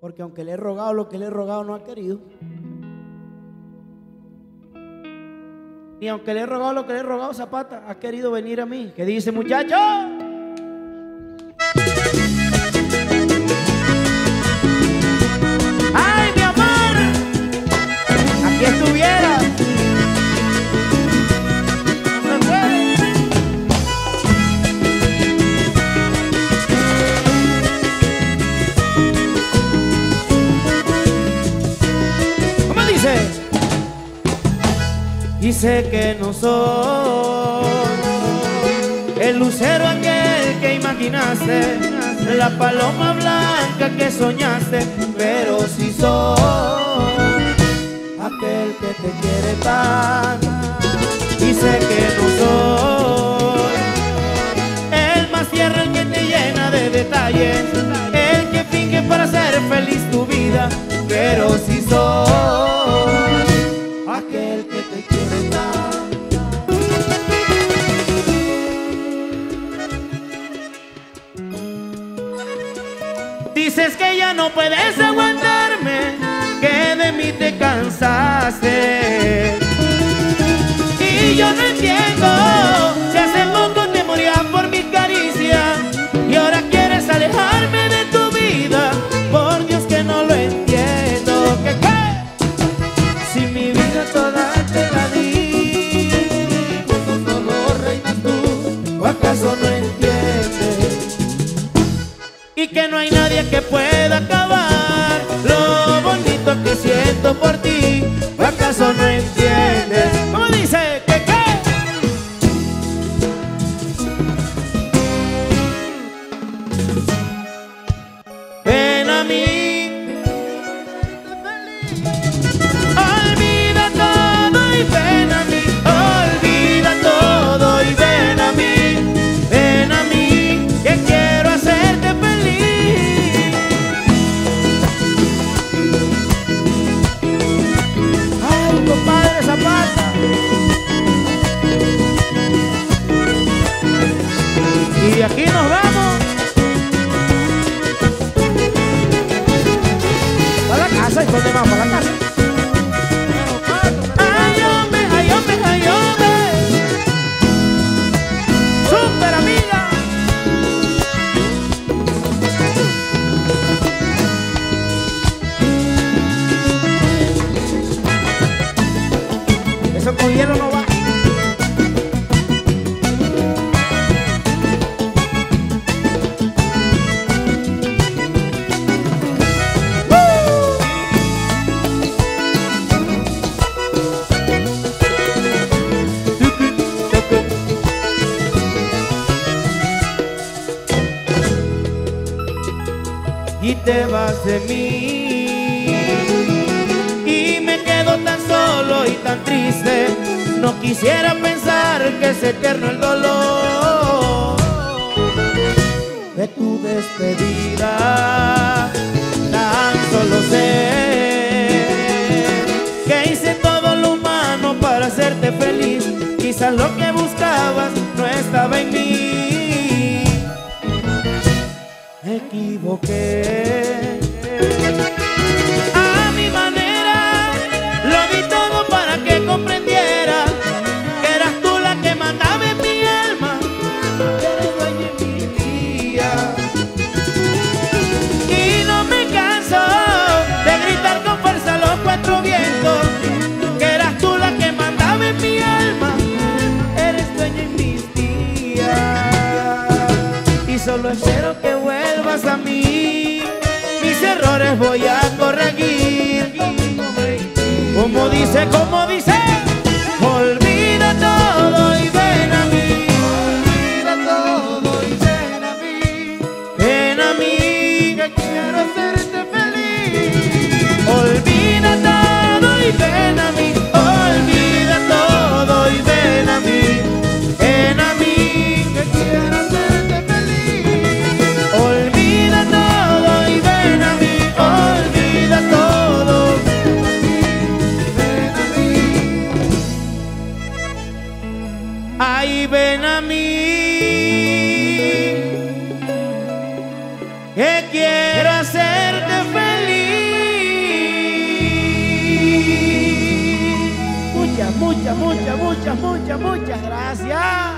Porque aunque le he rogado lo que le he rogado, no ha querido. Y aunque le he rogado lo que le he rogado, Zapata ha querido venir a mí. ¿Qué dice, muchacho? Dice que no soy el lucero aquel que imaginaste, la paloma blanca que soñaste, pero si soy aquel que te quiere tan. Dice que no soy el más tierno el que te llena de detalles, Dices que ya no puedes aguantarme, que de mí te cansaste. Por ti, ¿o acaso no entiendes? ¿Cómo dice? ¿Qué qué? Ven a mí. Eso con hielo no y te vas de mí. Tan triste. No quisiera pensar que es eterno el dolor de tu despedida. Tan solo sé que hice todo lo humano para hacerte feliz. Quizás lo que Y no me canso de gritar con fuerza los cuatro vientos, que eras tú la que mandaba en mi alma, eres dueña en mis días y solo espero que vuelvas a mí. Mis errores voy a corregir. Como dice, como dice, quiero hacerte feliz. Muchas, muchas, muchas, muchas, muchas, muchas gracias.